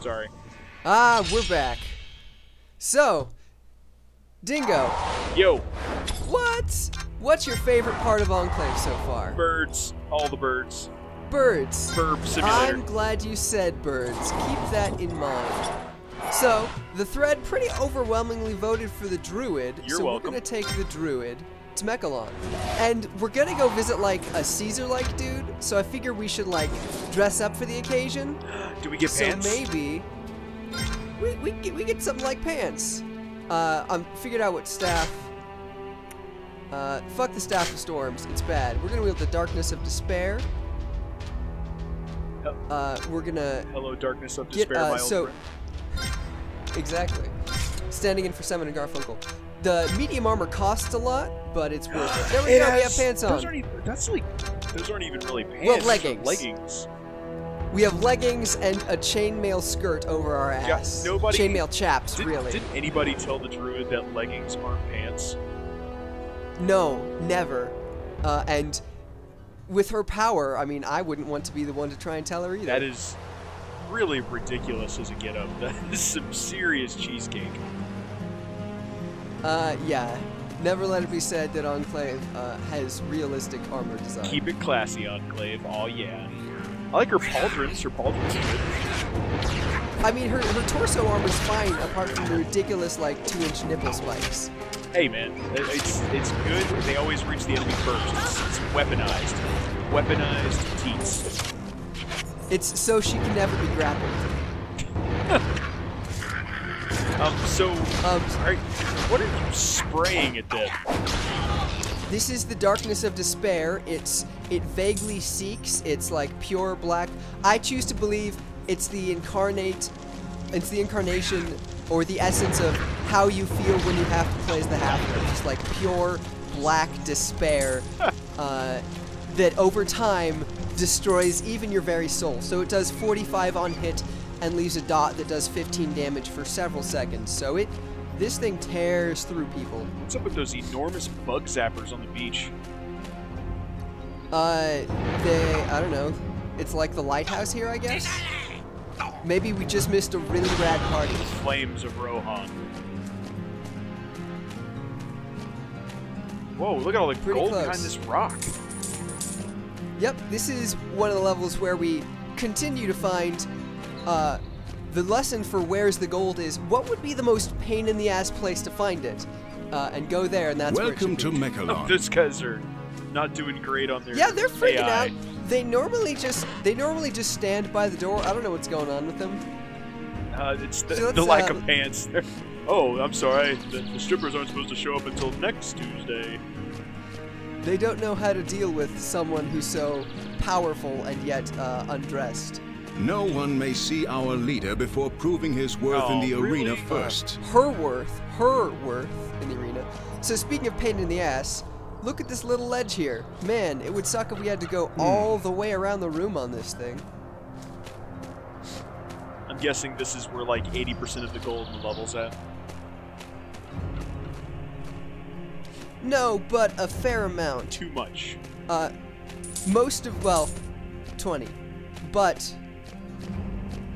Sorry. ah, we're back. So, Dingo, Yo, what? What's your favorite part of Enclave so far? birds. All the birds. Birds. Burb simulator. I'm glad you said birds. Keep that in mind. So, the thread pretty overwhelmingly voted for the druid. You're so welcome. we're gonna take the druid to Mechalon. And we're gonna go visit like a Caesar-like dude. So I figure we should like dress up for the occasion. Do we get So pants? maybe we, we, get, we get something like pants. Uh, I'm figured out what staff. Uh, fuck the staff of storms. It's bad. We're gonna wield the darkness of despair. Uh, we're gonna Hello, darkness of Get, despair, uh, my old so- exactly standing in for Simon and Garfunkel. The medium armor costs a lot, but it's worth it. There we It go. We have has- pants Those on. aren't even, that's like, those aren't even really pants. Well, leggings. Leggings. We have leggings and a chainmail skirt over our Yeah, ass. nobody- chainmail chaps, Did, really. Didn't anybody tell the druid that leggings aren't pants? No, never. Uh, and with her power, I mean, I wouldn't want to be the one to try and tell her either. That is really ridiculous as a get up. That is some serious cheesecake. Uh, yeah. Never let it be said that Enclave uh, has realistic armor design. Keep it classy, Enclave. Oh, yeah. I like her pauldrons. Her pauldrons are good. I mean, her, her torso armor's fine, apart from the ridiculous, like, two-inch nipple spikes. Hey, man. It's, it's good. They always reach the enemy first. It's, it's weaponized. Weaponized teats. It's so she can never be grappled. Um, so, Um, are, what are you spraying at them? This is the darkness of despair. It's it vaguely seeks. It's like pure black. I choose to believe it's the incarnate. It's the incarnation or the essence of how you feel when you have to play as the halfling. Just like pure black despair uh, that over time destroys even your very soul. So it does 45 on hit and leaves a dot that does 15 damage for several seconds. So it this thing tears through people. What's up with those enormous bug zappers on the beach? Uh, they, I don't know. It's like the lighthouse here, I guess? Maybe we just missed a really rad party. Flames of Rohan. Whoa, look at all the Pretty gold close. behind this rock. Yep, this is one of the levels where we continue to find, uh, the lesson for where's the gold is what would be the most pain in the ass place to find it? Uh, and go there, and that's Welcome where to it should be. Mechalon. Those guys are not doing great on their Yeah, they're freaking AI. out. They normally just they normally just stand by the door. I don't know what's going on with them. Uh, it's the, So the lack uh, of pants. oh, I'm sorry. The, the strippers aren't supposed to show up until next Tuesday. They don't know how to deal with someone who's so powerful and yet uh, undressed. No one may see our leader before proving his worth in Oh, the arena really? first. her worth, her worth in the arena. So speaking of pain in the ass, look at this little ledge here. Man, it would suck if we had to go all the way around the room on this thing. I'm guessing this is where like 80% of the gold in the level's at. No, but a fair amount. Too much. Uh, most of well, 20. But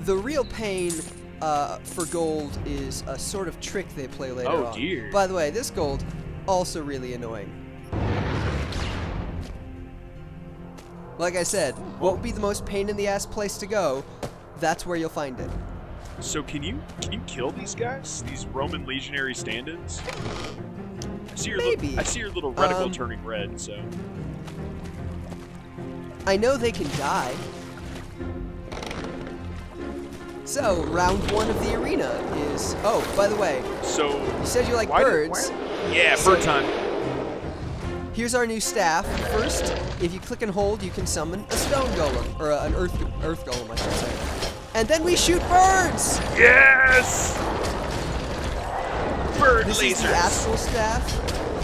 the real pain uh, for gold is a sort of trick they play later Oh, on. dear. By the way, this gold also really annoying. Like I said, what would be the most pain in the ass place to go? That's where you'll find it. So can you can you kill these guys? These Roman legionary stand-ins? I see your Maybe. I see your little reticle Um, turning red. So I know they can die. So, round one of the arena is. Oh, by the way, so you said you like why do- birds. yeah, So- bird time. Here's our new staff. First, if you click and hold, you can summon a stone golem, or a- an earth earth golem, I should say. And then we shoot birds. Yes. Bird This lasers. is the astral staff,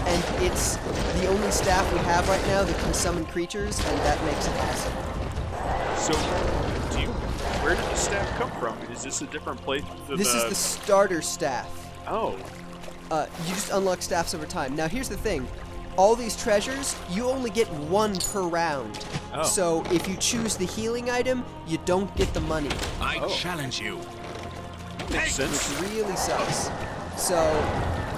and it's the only staff we have right now that can summon creatures, and that makes it awesome. So? Where did the staff come from? Is this a different place? than This is the starter staff. Oh, Uh, you just unlock staffs over time. Now, here's the thing. All these treasures, you only get one per round. Oh. So if you choose the healing item, you don't get the money, I Oh. challenge you. Makes sense. which really sucks. So,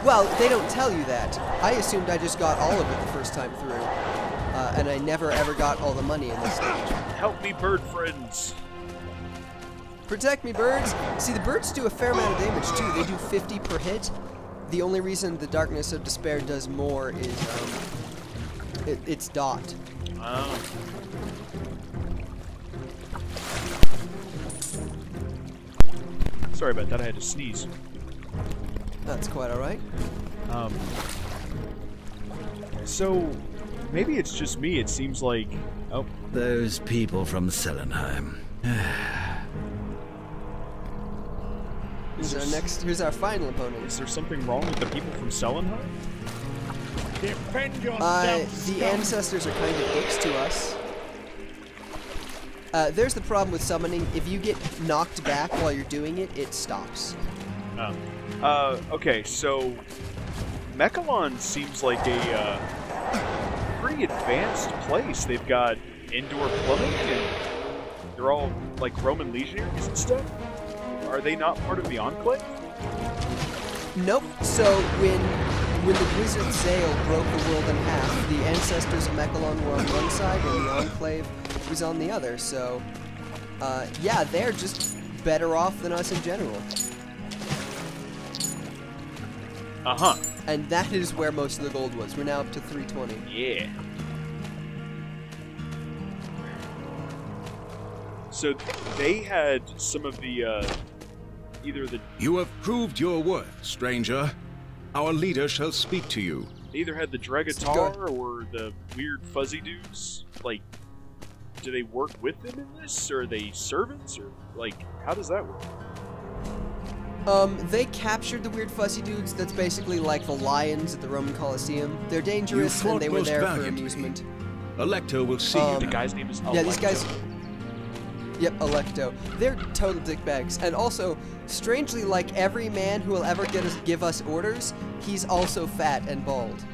well, they don't tell you that. I assumed I just got all of it the first time through, uh, and I never ever got all the money in this stage. Help me, bird friends. Protect me, birds! See, the birds do a fair amount of damage too. They do 50 per hit. The only reason the Darkness of Despair does more is um, it, it's dot. Oh. Sorry about that. I had to sneeze. That's quite all right. Um, so maybe it's just me. It seems like oh, Those people from Celenheim. Here's our next. Here's our final opponent. is there something wrong with the people from Celenheim? Defend yourself. Uh, the scum. ancestors are kind of dicks to us. Uh, there's the problem with summoning. If you get knocked back while you're doing it, it stops. Oh. Uh, okay, so Mechalon seems like a uh, pretty advanced place. They've got indoor plumbing, and they're all like Roman legionaries and stuff. Are they not part of the Enclave? Nope. So when when the wizard Zale broke the world in half, the ancestors of Mechalon were on one side and the Enclave was on the other. So, uh, yeah, they're just better off than us in general. Uh huh. And that is where most of the gold was. We're now up to 320. Yeah. So they had some of the uh, either the You have proved your worth, stranger. Our leader shall speak to you. they either had the Dragatar or the weird fuzzy dudes. Like, do they work with them in this, or are they servants, or like how does that work? Um, they captured the weird fuzzy dudes. That's basically like the lions at the Roman Colosseum. They're dangerous and they were there for amusement. Electo will see Um, The guy's name is Electo. Yeah, these guys. Yep, Electo. They're total dickbags. And also, strangely, like every man who will ever get us, give us orders, he's also fat and bald.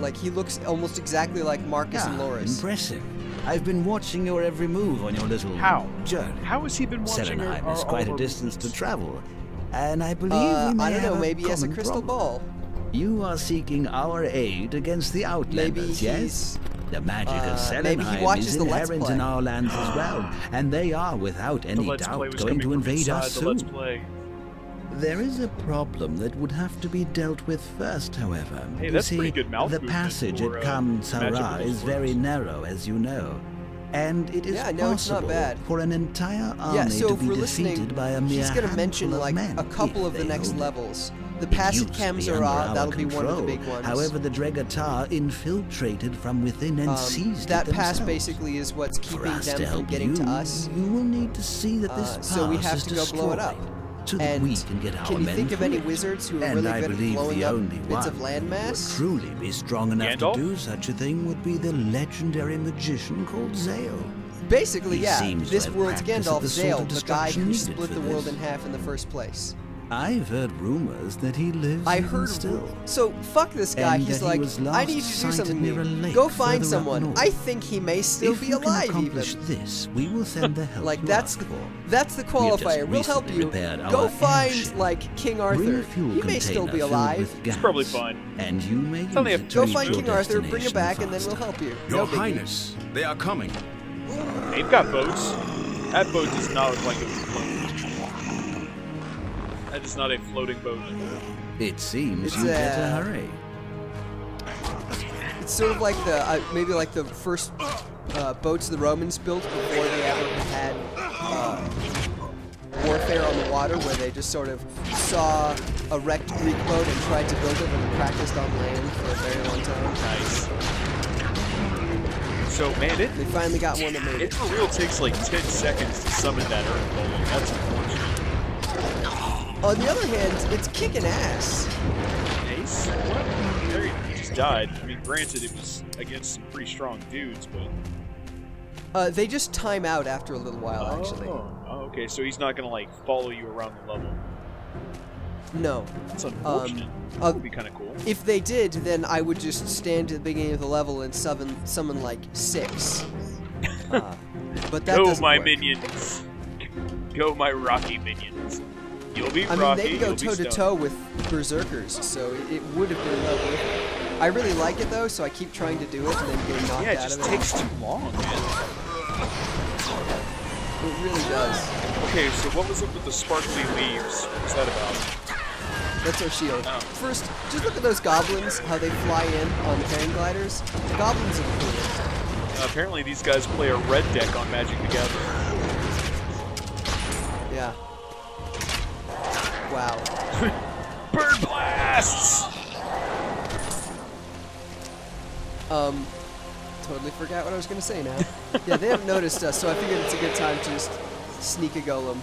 Like, he looks almost exactly like Marcus and Ah, Loris. impressive. I've been watching your every move on your little How? journey. How has he been watching our, Celenheim our, is quite a distance movements? to travel, and I believe Uh, we may I don't know, have maybe he has a crystal problem. ball. You are seeking our aid against the Outlanders, Maybe yes? He's- The magic uh, of Celenheim maybe he watches is the Let's inherent Play. in our lands as well, and they are, without The any Let's Play doubt, going to invade us soon. Let's There is a problem that would have to be dealt with first, however. Hey, you that's see, pretty good mouth the passage for, at uh, Kam magical Sara is very narrow, as you know. And it is Yeah, no, it's not possible bad. for an entire army Yeah, so to if be we're defeated listening, by a mere he's going to mention of like men a couple if of the next levels. it. Levels. The It pass at used to be under Kamzara, our that'll be one of the big ones. However, the Dregatar infiltrated from within and Um, seized that it pass basically is what's For keeping us them to from help getting you, to us. You will need to see that this Uh, pass so we have is to go blow it up. destroyed, So that And we can get our can you men think of any it. wizards who are and really I good at believe blowing the up only bits one of who landmass? would truly be strong enough Gandalf? to do such a thing would be the legendary magician called Zale. Basically, He yeah. This world's Gandalf at the sort Zale, of the guy who split for the world in half in the first place. I've heard rumors that he lives I even heard. still. So fuck this guy. And He's that he like, I need you to do something. near a new. lake Go find someone. north. I think he may still if be you can alive accomplish even. this, we will send the help Like that's the, that's the We have just qualifier. We'll help you. Go find airship. like King Arthur. fuel He may still be alive. with gas, probably fine. And you may use only have to Go find King Arthur, bring him destination back, and then we'll help you. Your no. Highness, they are coming. They've got boats. That boat does not look like it a float. That is not a floating boat. It seems It's, you get a uh, hurry. It's sort of like the uh, maybe like the first uh, boats the Romans built before they ever had uh, warfare on the water, where they just sort of saw a wrecked Greek boat and tried to build it, and practiced on land for a very long time. Nice. So, man, it, They finally got one that made it it. for real takes like 10 seconds to summon that Earth Golem. That's unfortunate. On the other hand, it's kicking ass. Ace? What? There he he just died. I mean, granted, it was against some pretty strong dudes, but. Uh, they just time out after a little while, actually. Oh, oh, okay, so he's not gonna, like, follow you around the level. No. That's unfortunate. that uh, would be kind of cool. If they did, then I would just stand at the beginning of the level and summon, summon like six. Uh, but that Go, my work. minions. Go, my Rocky minions. You'll be I mean, they can go toe to toe with berserkers, so it, it would have been well worth it. I really like it though, so I keep trying to do it and then getting knocked Yeah, it out just of it. takes too long, man. It really does. Okay, so what was up with the sparkly leaves? What's that about? That's our shield. Oh. First, just look at those goblins, how they fly in on the hang gliders. The goblins are cool. Uh, apparently, these guys play a red deck on Magic the Gathering. Yeah. Wow. Bird blasts! Um, totally forgot what I was gonna say now. yeah, they haven't noticed us, so I figured it's a good time to just sneak a golem.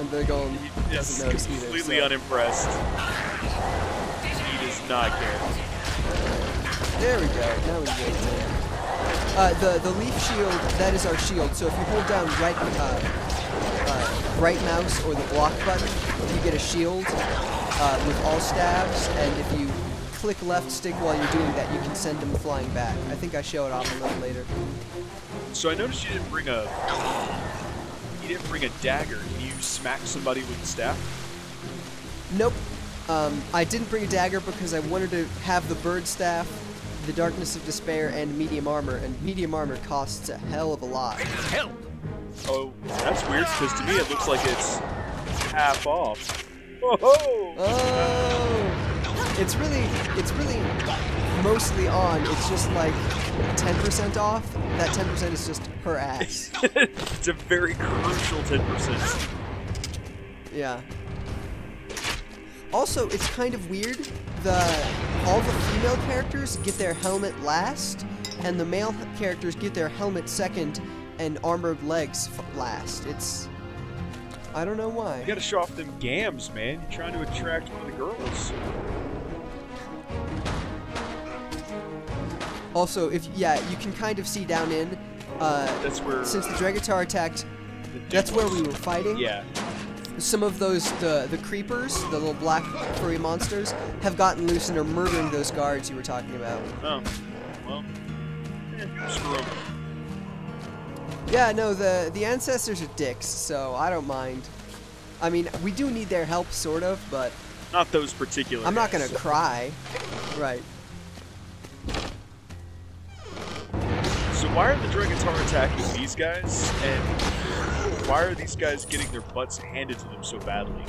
And the golem He's doesn't notice either. completely so- unimpressed. He does not care. There we go. Now we get it. Uh, the the leaf shield that is our shield. So if you hold down right uh, right mouse or the block button, you get a shield uh, with all stabs. And if you click left stick while you're doing that, you can send them flying back. I think I show it off a little later. So I noticed you didn't bring a. You didn't bring a dagger. Can you smack somebody with the staff? Nope. Um, I didn't bring a dagger because I wanted to have the bird staff, the darkness of despair, and medium armor. And medium armor costs a hell of a lot. Hell. Oh, that's weird because to me it looks like it's half off. Whoa! Oh, it's really, it's really mostly on. It's just like 10% off. That 10% is just her ass. it's a very crucial ten percent. Yeah. Also, it's kind of weird. The all the female characters get their helmet last, and the male characters get their helmet second, and armored legs f- last. It's I don't know why. You gotta show off them gams, man. You're trying to attract one of the girls. Also, if yeah, you can kind of see down in. Uh, That's where. since the Dragatar attacked, the that's where we were fighting. Yeah. Some of those the the creepers, the little black furry monsters, have gotten loose and are murdering those guards you were talking about. Oh. Well. eh, screw 'em. Yeah, no, the the ancestors are dicks, so I don't mind. I mean, we do need their help, sort of, but Not those particular. I'm not gonna cry. Right. So why are the Dragatar attacking these guys, and why are these guys getting their butts handed to them so badly?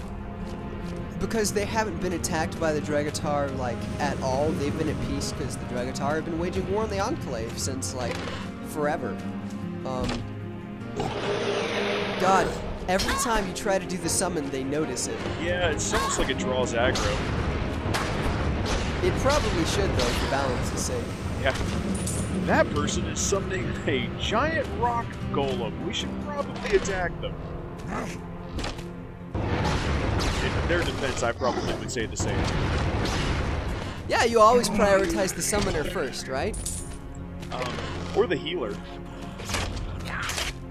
Because they haven't been attacked by the Dragatar, like, at all. They've been at peace because the Dragatar have been waging war on the Enclave since, like, forever. Um. God, every time you try to do the summon, they notice it. Yeah, it's almost like it draws aggro. It probably should, though, for balance's sake. Yeah. That person is summoning a giant rock golem. We should probably attack them. In their defense, I probably would say the same. Yeah, you always prioritize the summoner first, right? Um, or the healer.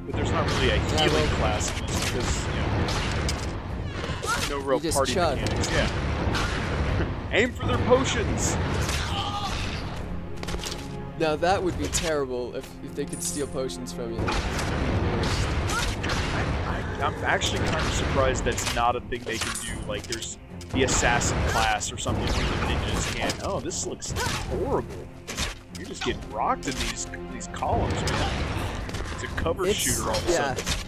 But there's not really a healing class in this because, you know, no real You just party chug. mechanics. Yeah. Aim for their potions. Now that would be terrible if, if they could steal potions from you. I'm actually kind of surprised that's not a thing they can do. Like, there's the assassin class or something where the ninjas can. Oh, this looks horrible. You're just getting rocked in these these columns, man. It's a cover It's, shooter all of a yeah. sudden.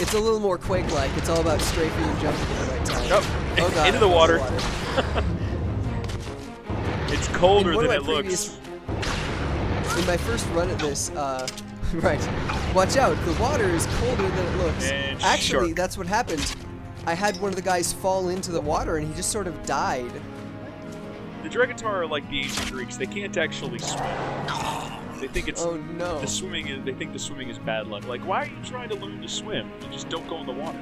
It's a little more Quake-like. It's all about strafing and jumping at the right time. Nope. Oh god. Into the water. It's colder than it my looks. In my first run at this, uh, right. Watch out, the water is colder than it looks. And Actually, shark. that's what happened. I had one of the guys fall into the water and he just sort of died. The Dragatar are like the ancient Greeks. They can't actually swim. They think it's Oh no. the swimming is. They think the swimming is bad luck. Like, why are you trying to learn to swim? You just don't go in the water.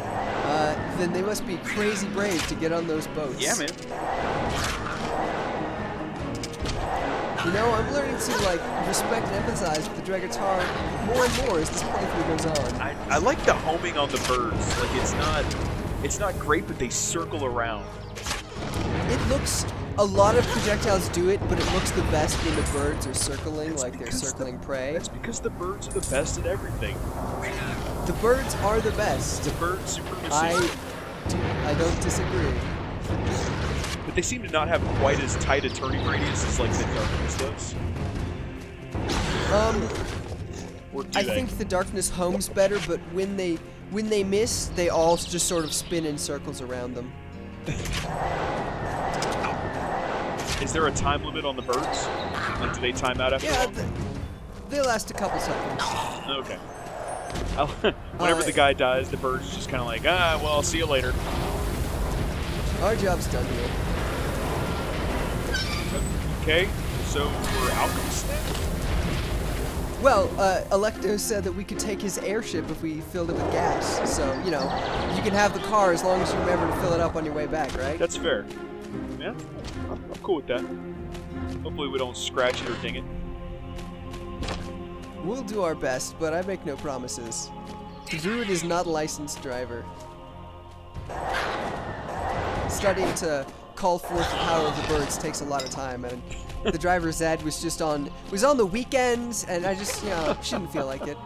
Uh, then they must be crazy brave to get on those boats. Yeah, man. You know, I'm learning to like respect and empathize with the Dragatar more and more as this playthrough goes on. I, I like the homing on the birds. Like, it's not. It's not great, but they circle around. It looks a lot of projectiles do it, but it looks the best when the birds are circling, like they're because the- circling prey. That's because the birds are the best at everything. The birds are the best. The bird supremacy. I, do, I don't disagree. But they seem to not have quite as tight a turning radius as like the darkness does. Um, I they? think the darkness homes better, but when they when they miss, they all just sort of spin in circles around them. Is there a time limit on the birds? Like, do they time out after Yeah, long? they last a couple seconds. Okay. Whenever Uh, the guy dies, the bird's just kind of like, ah, well, I'll see you later. Our job's done here. Okay, so we're alchemists then? Well, uh, Electo said that we could take his airship if we filled it with gas. So, you know, you can have the car as long as you remember to fill it up on your way back, right? That's fair. Yeah, I'm, cool with that. Hopefully we don't scratch it or ding it. We'll do our best, but I make no promises. The Druid is not a licensed driver. Starting to call forth the power of the birds takes a lot of time, and the driver's ed was just on was on the weekends, and I just you know shouldn't feel like it.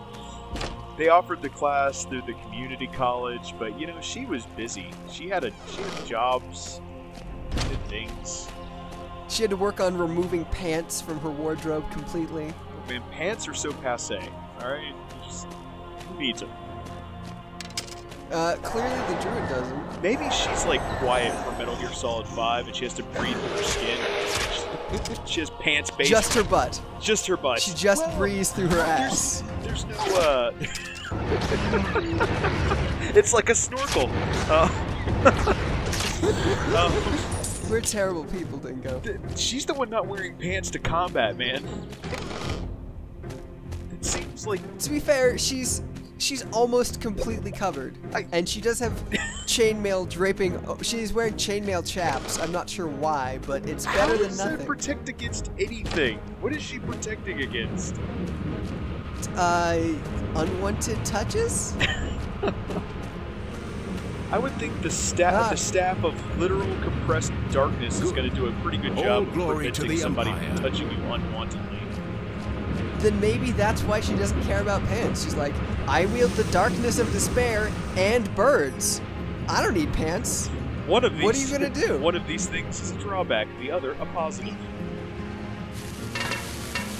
They offered the class through the community college, but you know she was busy. She had a she had jobs, things. She had to work on removing pants from her wardrobe completely. Man, pants are so passe. All right, just who needs them? Uh, clearly the Druid doesn't. Maybe she's like quiet for Metal Gear Solid 5 and she has to breathe through her skin. She has pants based Just her butt. just her butt. She just Well, breathes through her ass. There's, there's no uh It's like a snorkel. Uh, um, We're terrible people, Dingo. she's the one not wearing pants to combat, man. It seems like To be fair, she's she's almost completely covered, I- and she does have chainmail draping. Oh, she's wearing chainmail chaps. I'm not sure why, but it's how better than does that protect against anything? What is she protecting against? uh, unwanted touches. I would think the staff, Ah. the staff of literal compressed darkness is going to do a pretty good job of glory to preventing the somebody Empire. from touching you unwantedly. then maybe that's why she doesn't care about pants. She's like, I wield the darkness of despair and birds. I don't need pants. One of these. What are you gonna do? One of these things is a drawback. The other a positive.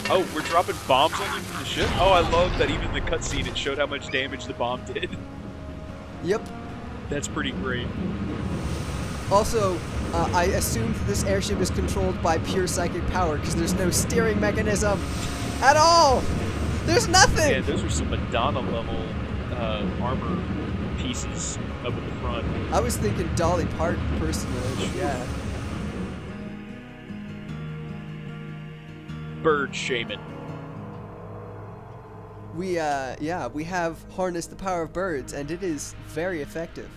Oh, we're dropping bombs on you from the ship. Oh, I love that even the cutscene it showed how much damage the bomb did. Yep. That's pretty great. Also, uh, I assume that this airship is controlled by pure psychic power because there's no steering mechanism at all. There's nothing. Yeah, those are some Madonna level uh, armor pieces up at the front. I was thinking Dolly Parton personally. Yeah. Bird shaman. We uh yeah, we have harnessed the power of birds and it is very effective.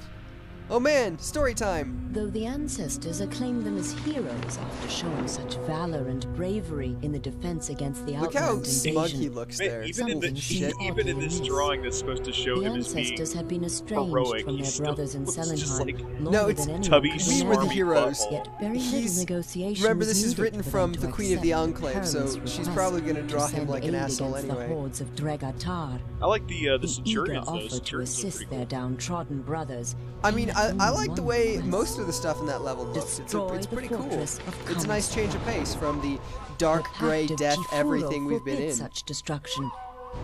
Oh man, story time. Though the ancestors acclaimed them as heroes after showing such valor and bravery in the defense against the Look how outland smug invasion, he looks Man, there. even in, the, Some shit. even in this drawing that's supposed to show the him as being ancestors had been estranged heroic, from he their still brothers in looks just Celenheim like longer No, it's than anyone tubby, could We were the imagine. smarmy heroes. butthole. Yet very He's- little negotiation Remember, this is written from the Queen of the Enclave, so she's probably gonna draw him like an aid asshole against anyway. The hordes of Dregatar. I like the uh, the The eager Centurions though. offer to Centurions look assist pretty their cool. downtrodden brothers. I mean, I, I like the way most of the stuff in that level looks. It's, a, it's pretty cool. It's a nice change of pace from the dark, gray, death, everything we've been in. such destruction.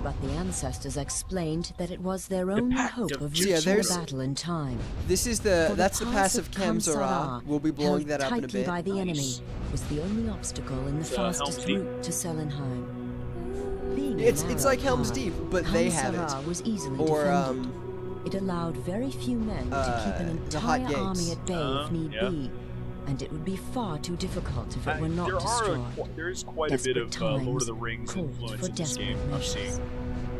But the ancestors explained that it was their only pact hope of of So yeah, reaching there's- the battle in time. This is the For that's the pass pass of Kamzara. We'll be blowing held that up in a tightly bit. by the enemy was the only obstacle in the It's, fastest Deep. route to Celenheim. Being It's it's like Helm's Deep, but they have it. was easily Or defended. um, It allowed very few men to keep an uh, the Hot entire army at bay Uh, if need yeah. be, and it would be far too difficult if it I- were not there are destroyed. a, there is quite a bit of uh, Lord of the Rings called influence for in this desperate game. I'm measures. seeing.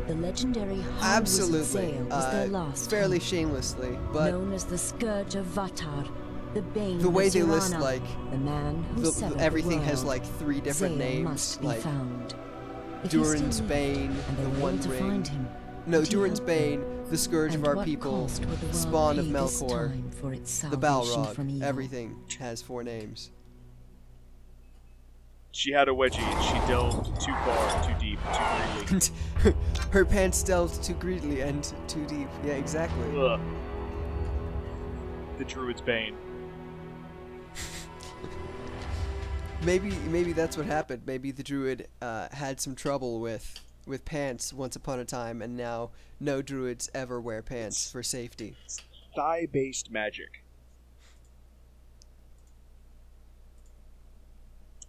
The legendary High Wizard absolutely, Zale was their uh, last fairly hope. shamelessly, but known as the Scourge of Vatar, the Bane the of way they list like the man who the, severed everything the has like three different Zale names, must be like found. If he Durin's still Bane, and they the One able to Ring. find him, No, would Durin's? Bane, the scourge And of our people, cost would the world spawn of Melkor, for its the Balrog. from? Everything has four names. She had a wedgie and she delved too far, too deep, too greedily. Her pants delved too greedily and too deep. Yeah, exactly. Ugh. The druid's bane. Maybe maybe that's what happened. Maybe the druid uh, had some trouble with with pants once upon a time, and now no druids ever wear pants for safety. Thigh-based magic.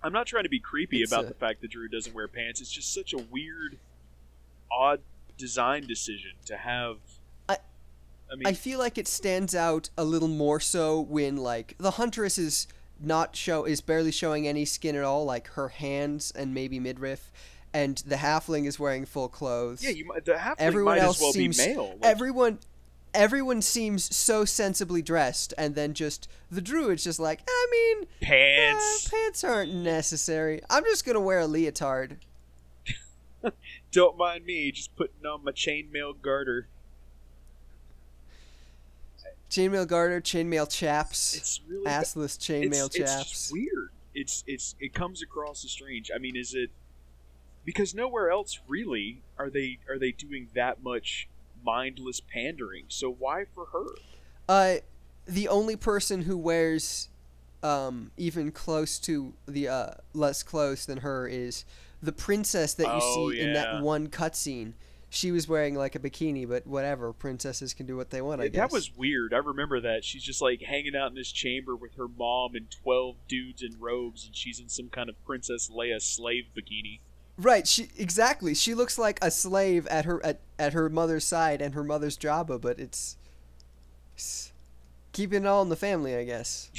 I'm not trying to be creepy It's about a- the fact that Druid doesn't wear pants. It's just such a weird, odd design decision to have. I- I mean, I feel like it stands out a little more so when like the huntress is not show is barely showing any skin at all, like her hands and maybe midriff, and the halfling is wearing full clothes. yeah, you might, the halfling everyone might else as well seems be male. Like, everyone everyone seems so sensibly dressed, and then just the druid's just like, I mean, uh, pants. pants aren't necessary. I'm just gonna wear a leotard. Don't mind me, just putting on my chainmail garter. Chainmail garter, chainmail chaps, It's really assless chainmail chaps. It's weird. It's it's it comes across as strange. I mean, is it because nowhere else really are they are they doing that much mindless pandering? So why for her? Uh, the only person who wears um, even close to the uh, less close than her is the princess that you Oh, see in that one cutscene. She was wearing like a bikini, but whatever. Princesses can do what they want. I that guess. was weird. I remember that. She's just like hanging out in this chamber with her mom and twelve dudes in robes, and she's in some kind of Princess Leia slave bikini. Right. She exactly. She looks like a slave at her at, at her mother's side and her mother's Jabba, but it's, it's keeping it all in the family, I guess.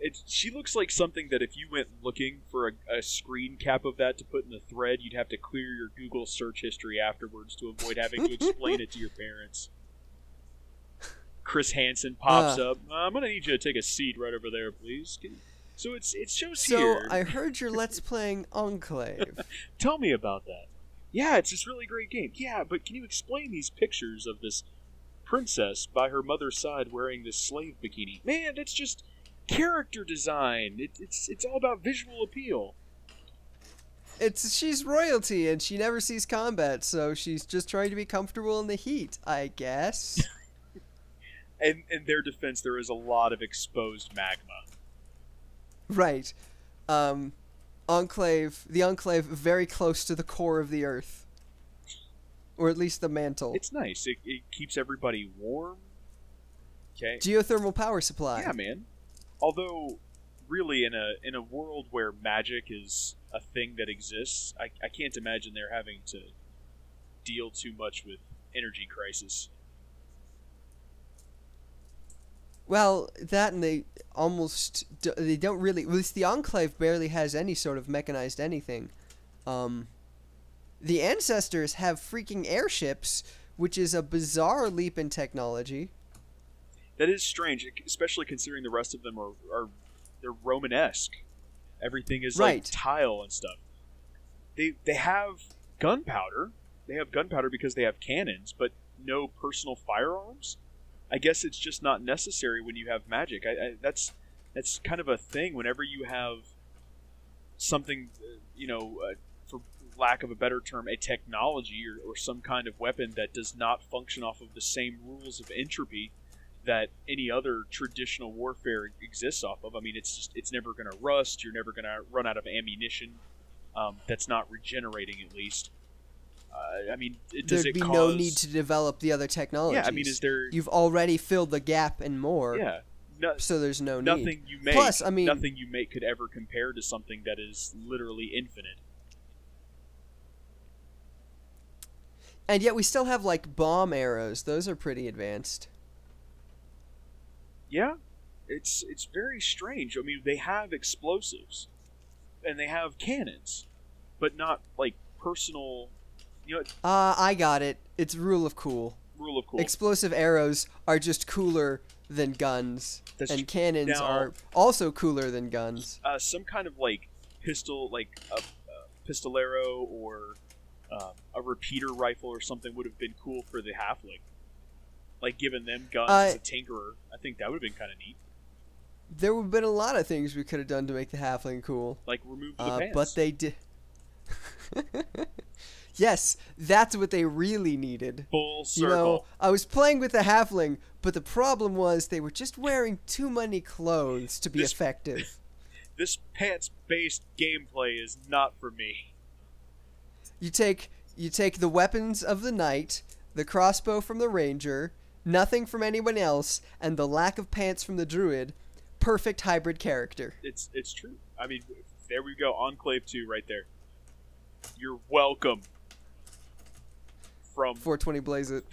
It, she looks like something that if you went looking for a, a screen cap of that to put in the thread, you'd have to clear your Google search history afterwards to avoid having to explain it to your parents. Chris Hansen pops Uh. up. I'm gonna need you to take a seat right over there, please. Can- So it's it shows So here. I heard you're let's playing Enclave. Tell me about that. Yeah, it's this really great game. Yeah, but can you explain these pictures of this princess by her mother's side wearing this slave bikini? Man, that's just character design. It, it's it's all about visual appeal. It's she's royalty and she never sees combat, so she's just trying to be comfortable in the heat, I guess. And in their defense, there is a lot of exposed magma. Right. Um Enclave, the Enclave very close to the core of the earth. Or at least the mantle. It's nice. It, it keeps everybody warm. Okay. Geothermal power supply. Yeah, man. Although, really, in a in a world where magic is a thing that exists, I, I can't imagine they're having to deal too much with energy crisis. Well, that and they almost d- they don't really. At least the Enclave barely has any sort of mechanized anything. Um, the ancestors have freaking airships, which is a bizarre leap in technology. That is strange, especially considering the rest of them are, are they're Romanesque. Everything is like tile and stuff. They they have gunpowder. They have gunpowder because they have cannons, but no personal firearms. I guess it's just not necessary when you have magic. I, I, that's that's kind of a thing. Whenever you have something, uh, you know, uh, for lack of a better term, a technology or, or some kind of weapon that does not function off of the same rules of entropy that any other traditional warfare exists off of. I mean, it's just it's never going to rust. You're never going to run out of ammunition. Um, that's not regenerating, at least. Uh, I mean, does There'd it be cause? no need to develop the other technologies. Yeah, I mean, is there? You've already filled the gap and more. yeah, no, So there's no need. nothing you make. Plus, I mean- nothing you make could ever compare to something that is literally infinite. And yet we still have like bomb arrows. Those are pretty advanced. Yeah, it's it's very strange. I mean, they have explosives, and they have cannons, but not like personal. You know, Uh, I got it. It's rule of cool. rule of cool. Explosive arrows are just cooler than guns, That's and tr- cannons now- are also cooler than guns. uh, some kind of like pistol, like a, a pistolero or um, a repeater rifle or something would have been cool for the halfling. Like giving them guns Uh, as a tinkerer, I think that would have been kind of neat. there would have been a lot of things we could have done to make the halfling cool. Like remove the Uh, pants. but they did. yes, that's what they really needed. full circle. You know, I was playing with the halfling, but the problem was they were just wearing too many clothes to be This- effective. this pants-based gameplay is not for me. You take you take the weapons of the knight, the crossbow from the ranger, nothing from anyone else, and the lack of pants from the druid. Perfect hybrid character. It's it's true. I mean, there we go. Enclave two, right there. You're welcome. From 420 blaze it.